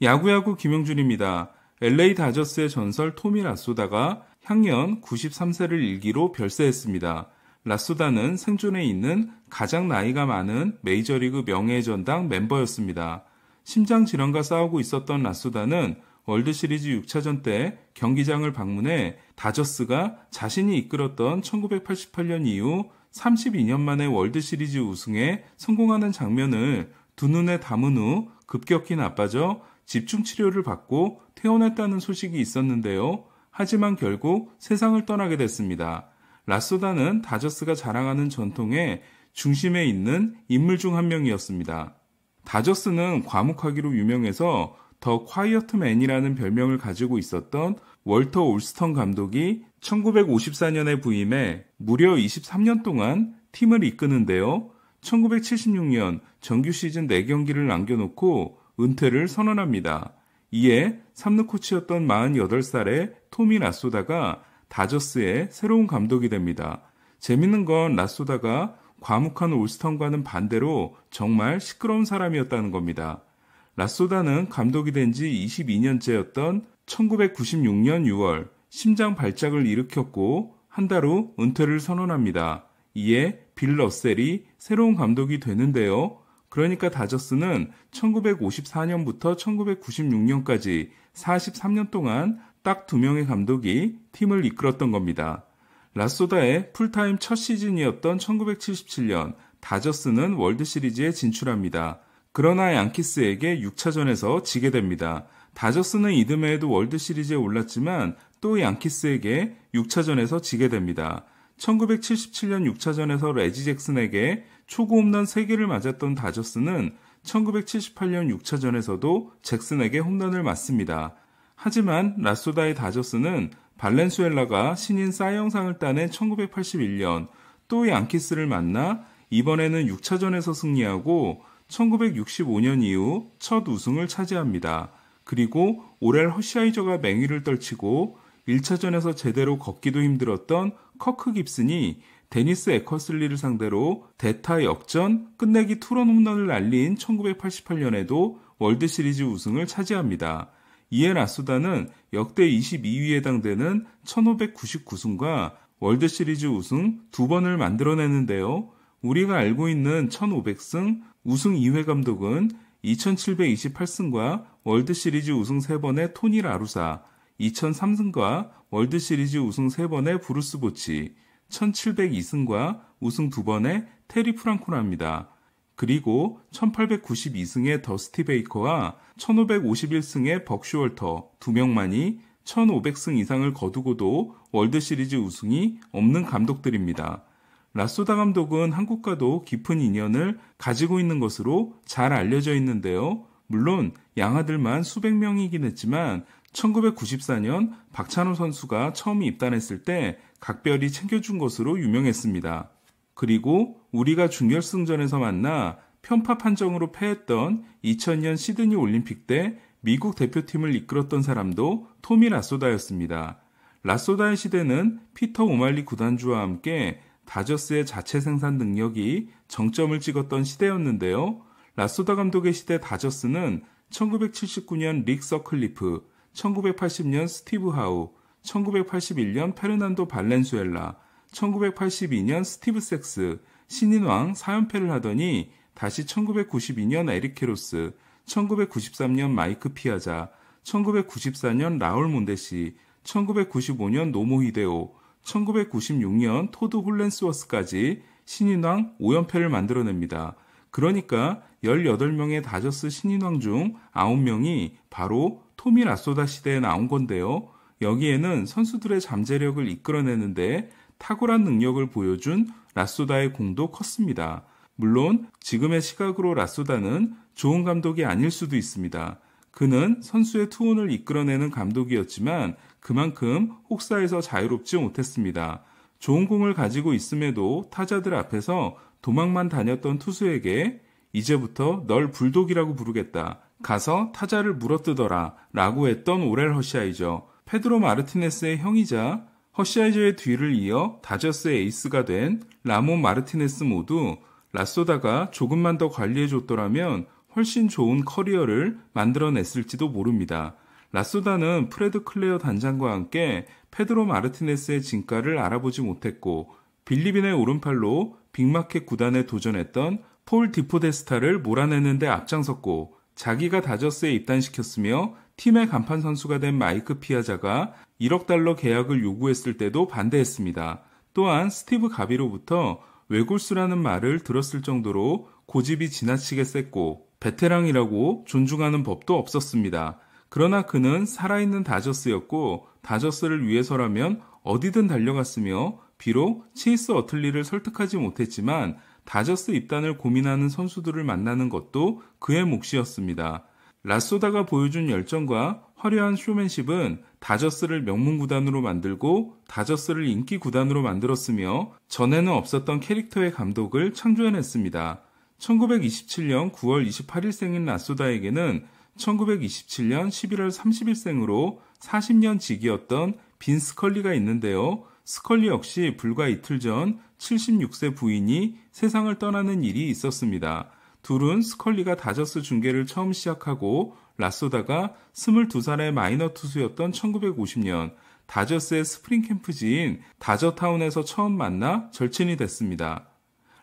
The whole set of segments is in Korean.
야구야구 김영준입니다. LA 다저스의 전설 토미 라소다가 향년 93세를 일기로 별세했습니다. 라소다는 생존에 있는 가장 나이가 많은 메이저리그 명예의 전당 멤버였습니다. 심장 질환과 싸우고 있었던 라소다는 월드시리즈 6차전 때 경기장을 방문해 다저스가 자신이 이끌었던 1988년 이후 32년 만에 월드시리즈 우승에 성공하는 장면을 두 눈에 담은 후 급격히 나빠져 집중 치료를 받고 퇴원했다는 소식이 있었는데요. 하지만 결국 세상을 떠나게 됐습니다. 라소다는 다저스가 자랑하는 전통의 중심에 있는 인물 중 한 명이었습니다. 다저스는 과묵하기로 유명해서 더 콰이어트 맨이라는 별명을 가지고 있었던 월터 올스턴 감독이 1954년에 부임해 무려 23년 동안 팀을 이끄는데요. 1976년 정규 시즌 4경기를 남겨놓고 은퇴를 선언합니다. 이에 3루 코치였던 48살의 토미 라소다가 다저스의 새로운 감독이 됩니다. 재밌는 건 라소다가 과묵한 올스턴과는 반대로 정말 시끄러운 사람이었다는 겁니다. 라소다는 감독이 된 지 22년째였던 1996년 6월 심장 발작을 일으켰고 한 달 후 은퇴를 선언합니다. 이에 빌 러셀이 새로운 감독이 되는데요. 그러니까 다저스는 1954년부터 1996년까지 43년 동안 딱 두 명의 감독이 팀을 이끌었던 겁니다. 라소다의 풀타임 첫 시즌이었던 1977년 다저스는 월드 시리즈에 진출합니다. 그러나 양키스에게 6차전에서 지게 됩니다. 다저스는 이듬해에도 월드 시리즈에 올랐지만 또 양키스에게 6차전에서 지게 됩니다. 1977년 6차전에서 레지 잭슨에게 초구 홈런 3개를 맞았던 다저스는 1978년 6차전에서도 잭슨에게 홈런을 맞습니다. 하지만 라소다의 다저스는 발렌수엘라가 신인 싸이영상을 따낸 1981년 또 양키스를 만나 이번에는 6차전에서 승리하고 1965년 이후 첫 우승을 차지합니다. 그리고 오렐 허시아이저가 맹위를 떨치고 1차전에서 제대로 걷기도 힘들었던 커크 깁슨이 데니스 에커슬리를 상대로 대타 역전 끝내기 투런 홈런을 날린 1988년에도 월드시리즈 우승을 차지합니다. 이에 라소다는 역대 22위에 해당되는 1599승과 월드시리즈 우승 두 번을 만들어내는데요. 우리가 알고 있는 1500승 우승 2회 감독은 2728승과 월드시리즈 우승 3번의 토니 라루사, 2003승과 월드시리즈 우승 3번의 브루스 보치, 1702승과 우승 2번의 테리 프랑코나입니다. 그리고 1892승의 더스티 베이커와 1551승의 벅 쇼월터 두 명만이 1500승 이상을 거두고도 월드시리즈 우승이 없는 감독들입니다. 라소다 감독은 한국과도 깊은 인연을 가지고 있는 것으로 잘 알려져 있는데요. 물론 양아들만 수백 명이긴 했지만 1994년 박찬호 선수가 처음 입단했을 때 각별히 챙겨준 것으로 유명했습니다. 그리고 우리가 준결승전에서 만나 편파 판정으로 패했던 2000년 시드니 올림픽 때 미국 대표팀을 이끌었던 사람도 토미 라소다였습니다. 라소다의 시대는 피터 오말리 구단주와 함께 다저스의 자체 생산 능력이 정점을 찍었던 시대였는데요. 라소다 감독의 시대 다저스는 1979년 릭 서클리프, 1980년 스티브 하우, 1981년 페르난도 발렌수엘라, 1982년 스티브 섹스, 신인왕 4연패를 하더니 다시 1992년 에릭 캐로스, 1993년 마이크 피아자, 1994년 라울 몬데시, 1995년 노모 히데오, 1996년 토드 홀렌스워스까지 신인왕 5연패를 만들어냅니다. 그러니까 18명의 다저스 신인왕 중 9명이 바로 토미 라소다 시대에 나온 건데요. 여기에는 선수들의 잠재력을 이끌어내는데 탁월한 능력을 보여준 라소다의 공도 컸습니다. 물론 지금의 시각으로 라소다는 좋은 감독이 아닐 수도 있습니다. 그는 선수의 투혼을 이끌어내는 감독이었지만 그만큼 혹사에서 자유롭지 못했습니다. 좋은 공을 가지고 있음에도 타자들 앞에서 도망만 다녔던 투수에게 이제부터 널 불독이라고 부르겠다. 가서 타자를 물어뜯어라. 라고 했던 오렐 허시아이저. 페드로 마르티네스의 형이자 허시아이저의 뒤를 이어 다저스의 에이스가 된 라몬 마르티네스 모두 라소다가 조금만 더 관리해줬더라면 훨씬 좋은 커리어를 만들어냈을지도 모릅니다. 라소다는 프레드 클레어 단장과 함께 페드로 마르티네스의 진가를 알아보지 못했고 빌리 빈의 오른팔로 빅마켓 구단에 도전했던 폴 디포데스타를 몰아내는데 앞장섰고 자기가 다저스에 입단시켰으며 팀의 간판 선수가 된 마이크 피아자가 1억 달러 계약을 요구했을 때도 반대했습니다. 또한 스티브 가비로부터 외골수라는 말을 들었을 정도로 고집이 지나치게 셌고 베테랑이라고 존중하는 법도 없었습니다. 그러나 그는 살아있는 다저스였고 다저스를 위해서라면 어디든 달려갔으며 비록 체이스 어틀리를 설득하지 못했지만 다저스 입단을 고민하는 선수들을 만나는 것도 그의 몫이었습니다. 라소다가 보여준 열정과 화려한 쇼맨십은 다저스를 명문 구단으로 만들고 다저스를 인기 구단으로 만들었으며 전에는 없었던 캐릭터의 감독을 창조해냈습니다. 1927년 9월 28일 생인 라소다에게는 1927년 11월 30일 생으로 40년 지기였던 빈 스컬리가 있는데요. 스컬리 역시 불과 이틀 전 76세 부인이 세상을 떠나는 일이 있었습니다. 둘은 스컬리가 다저스 중계를 처음 시작하고 라소다가 22살의 마이너 투수였던 1950년 다저스의 스프링 캠프지인 다저타운에서 처음 만나 절친이 됐습니다.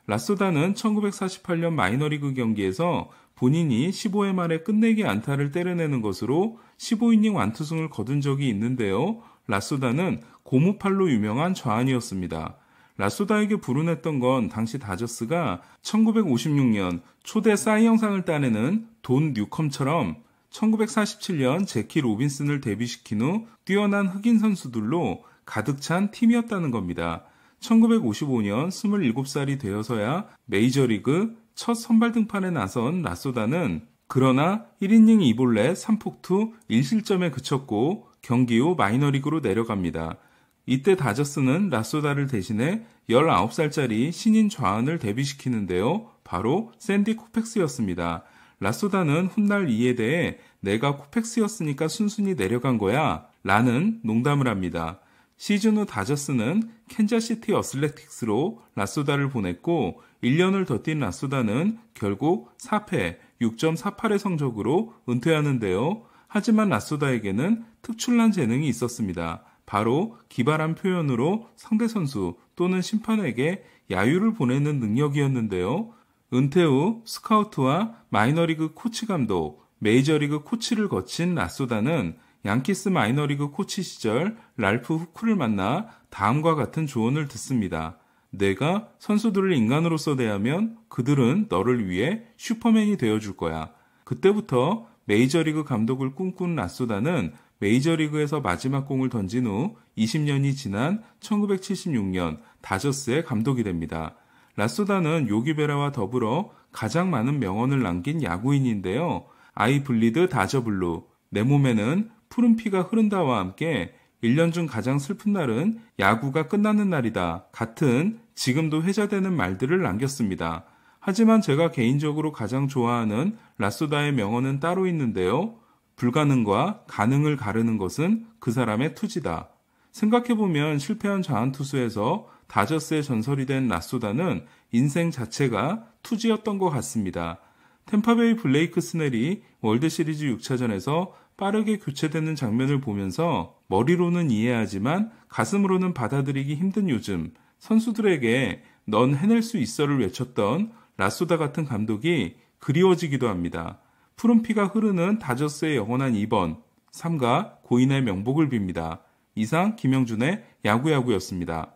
라소다는 1948년 마이너리그 경기에서 본인이 15회 말에 끝내기 안타를 때려내는 것으로 15이닝 완투승을 거둔 적이 있는데요. 라소다는 고무팔로 유명한 좌안이었습니다. 라소다에게 불운했던 건 당시 다저스가 1956년 초대 사이영상을 따내는 돈 뉴컴처럼 1947년 제키 로빈슨을 데뷔시킨 후 뛰어난 흑인 선수들로 가득 찬 팀이었다는 겁니다. 1955년 27살이 되어서야 메이저리그 첫 선발 등판에 나선 라소다는 그러나 1이닝 2볼넷 3폭투 1실점에 그쳤고 경기 후 마이너리그로 내려갑니다. 이때 다저스는 라소다를 대신해 19살짜리 신인 좌안을 데뷔시키는데요. 바로 샌디 코팩스였습니다. 라소다는 훗날 이에 대해 내가 코팩스였으니까 순순히 내려간 거야 라는 농담을 합니다. 시즌 후 다저스는 캔자시티 어슬레틱스로 라소다를 보냈고 1년을 더 뛴 라소다는 결국 4패 6.48의 성적으로 은퇴하는데요. 하지만 라소다에게는 특출난 재능이 있었습니다. 바로 기발한 표현으로 상대 선수 또는 심판에게 야유를 보내는 능력이었는데요. 은퇴 후 스카우트와 마이너리그 코치 감독, 메이저리그 코치를 거친 라소다는 양키스 마이너리그 코치 시절 랄프 하우크를 만나 다음과 같은 조언을 듣습니다. 네가 선수들을 인간으로서 대하면 그들은 너를 위해 슈퍼맨이 되어줄 거야. 그때부터 메이저리그 감독을 꿈꾼 라소다는 메이저리그에서 마지막 공을 던진 후 20년이 지난 1976년 다저스의 감독이 됩니다. 라소다는 요기 베라와 더불어 가장 많은 명언을 남긴 야구인인데요. I bleed Dodger blue, 내 몸에는 푸른 피가 흐른다와 함께 1년 중 가장 슬픈 날은 야구가 끝나는 날이다. 같은 지금도 회자되는 말들을 남겼습니다. 하지만 제가 개인적으로 가장 좋아하는 라소다의 명언은 따로 있는데요. 불가능과 가능을 가르는 것은 그 사람의 투지다. 생각해보면 실패한 좌안투수에서 다저스의 전설이 된 라소다는 인생 자체가 투지였던 것 같습니다. 템파베이 블레이크 스넬이 월드시리즈 6차전에서 빠르게 교체되는 장면을 보면서 머리로는 이해하지만 가슴으로는 받아들이기 힘든 요즘 선수들에게 넌 해낼 수 있어를 외쳤던 라소다 같은 감독이 그리워지기도 합니다. 푸른 피가 흐르는 다저스의 영원한 2번, 3가 고인의 명복을 빕니다. 이상 김영준의 야구야구였습니다.